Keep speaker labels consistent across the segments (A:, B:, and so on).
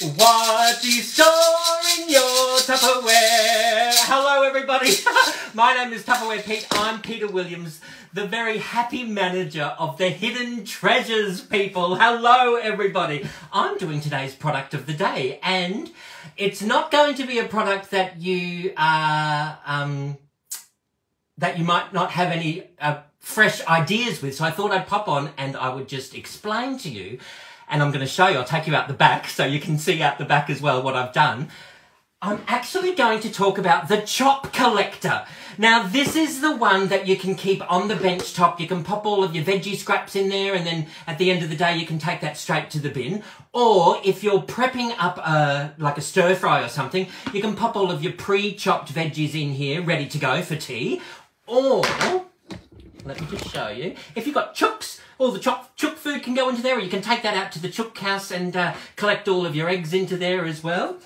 A: What do you store in your Tupperware? Hello, everybody. My name is Tupperware Pete. I'm Peter Williams, the very happy manager of the Hidden Treasures people. Hello, everybody. I'm doing today's product of the day, and it's not going to be a product that you uh, um, that you might not have any uh, fresh ideas with. So I thought I'd pop on and I would just explain to you and I'm going to show you, I'll take you out the back so you can see out the back as well what I've done. I'm actually going to talk about the chop collector. Now, this is the one that you can keep on the bench top. You can pop all of your veggie scraps in there and then at the end of the day, you can take that straight to the bin. Or if you're prepping up a, like a stir fry or something, you can pop all of your pre-chopped veggies in here, ready to go for tea. Or, let me just show you, if you've got chooks, all the chook, chook food can go into there, or you can take that out to the chook house and uh, collect all of your eggs into there as well.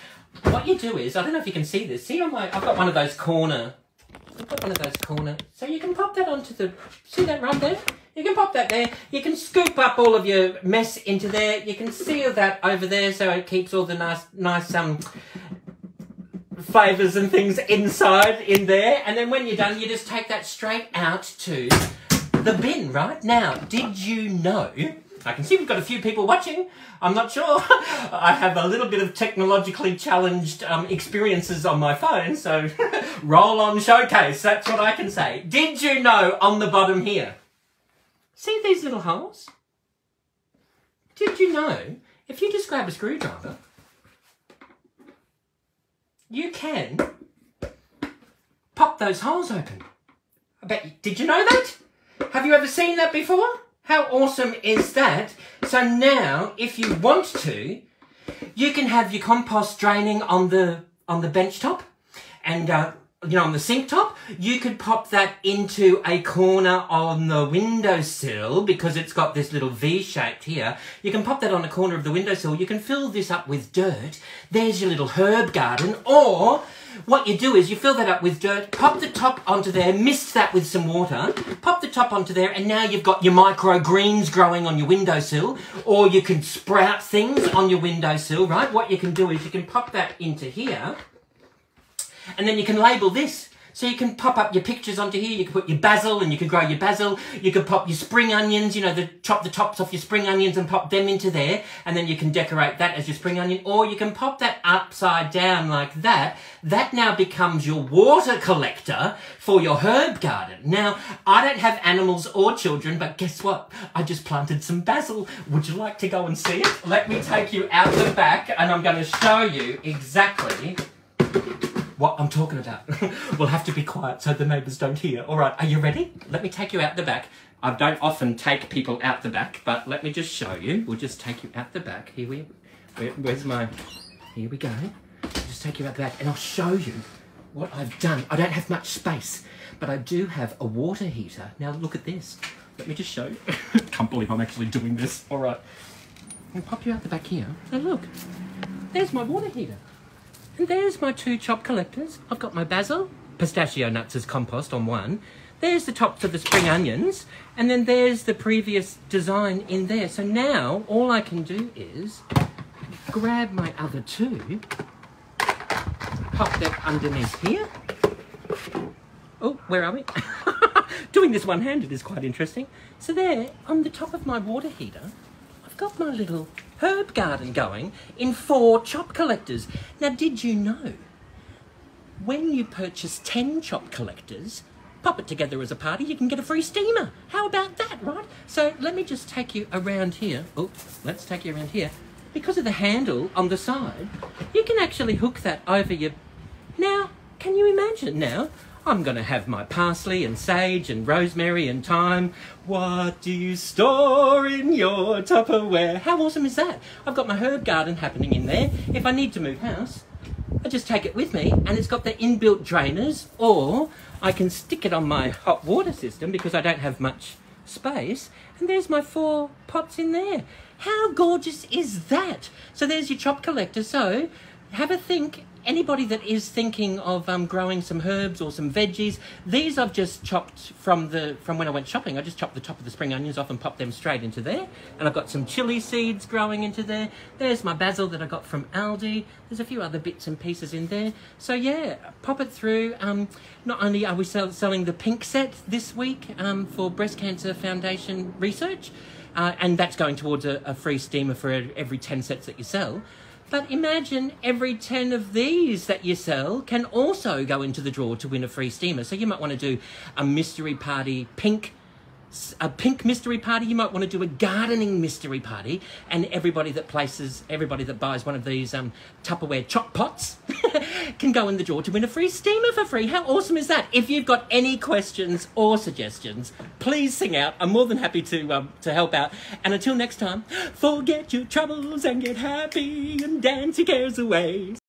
A: What you do is, I don't know if you can see this, see on my, I've got one of those corner, I've got one of those corner, so you can pop that onto the, see that right there? You can pop that there. You can scoop up all of your mess into there. You can seal that over there so it keeps all the nice, nice um, flavours and things inside in there. And then when you're done, you just take that straight out to the bin, right? Now, did you know? I can see we've got a few people watching. I'm not sure. I have a little bit of technologically challenged um, experiences on my phone, so roll on showcase. That's what I can say. Did you know on the bottom here? See these little holes? Did you know if you just grab a screwdriver, you can pop those holes open? I bet. you, Did you know that? Have you ever seen that before? How awesome is that? So now, if you want to, you can have your compost draining on the on the bench top and uh, you know on the sink top. You could pop that into a corner on the windowsill because it's got this little V shaped here. You can pop that on the corner of the windowsill. You can fill this up with dirt. There's your little herb garden or what you do is you fill that up with dirt, pop the top onto there, mist that with some water, pop the top onto there, and now you've got your microgreens growing on your windowsill, or you can sprout things on your windowsill, right? What you can do is you can pop that into here, and then you can label this. So you can pop up your pictures onto here, you can put your basil and you can grow your basil, you can pop your spring onions, you know, the, chop the tops off your spring onions and pop them into there, and then you can decorate that as your spring onion, or you can pop that upside down like that. That now becomes your water collector for your herb garden. Now, I don't have animals or children, but guess what? I just planted some basil. Would you like to go and see it? Let me take you out the back and I'm going to show you exactly what I'm talking about. we'll have to be quiet so the neighbours don't hear. All right, are you ready? Let me take you out the back. I don't often take people out the back, but let me just show you. We'll just take you out the back. Here we, where, where's my, here we go. I'll just take you out the back and I'll show you what I've done. I don't have much space, but I do have a water heater. Now look at this. Let me just show you. Can't believe I'm actually doing this. All right. I'll pop you out the back here. Now look, there's my water heater. And there's my two chop collectors. I've got my basil, pistachio nuts as compost on one. There's the tops of the spring onions. And then there's the previous design in there. So now all I can do is grab my other two, pop that underneath here. Oh, where are we? Doing this one-handed is quite interesting. So there, on the top of my water heater, I've got my little herb garden going in four chop collectors. Now, did you know when you purchase 10 chop collectors, pop it together as a party, you can get a free steamer. How about that, right? So let me just take you around here. Oh, let's take you around here. Because of the handle on the side, you can actually hook that over your... Now, can you imagine now? I'm going to have my parsley and sage and rosemary and thyme. What do you store in your Tupperware? How awesome is that? I've got my herb garden happening in there. If I need to move house, I just take it with me and it's got the inbuilt drainers or I can stick it on my hot water system because I don't have much space and there's my four pots in there. How gorgeous is that? So there's your chop collector. So have a think anybody that is thinking of um, growing some herbs or some veggies, these I've just chopped from the from when I went shopping. I just chopped the top of the spring onions off and popped them straight into there. And I've got some chili seeds growing into there. There's my basil that I got from Aldi. There's a few other bits and pieces in there. So yeah, pop it through. Um, not only are we sell, selling the pink set this week um, for Breast Cancer Foundation research, uh, and that's going towards a, a free steamer for every 10 sets that you sell. But imagine every 10 of these that you sell can also go into the draw to win a free steamer. So you might want to do a mystery party pink a pink mystery party. You might want to do a gardening mystery party, and everybody that places, everybody that buys one of these um, Tupperware chop pots can go in the draw to win a free steamer for free. How awesome is that? If you've got any questions or suggestions, please sing out. I'm more than happy to um, to help out. And until next time, forget your troubles and get happy and dance your cares away.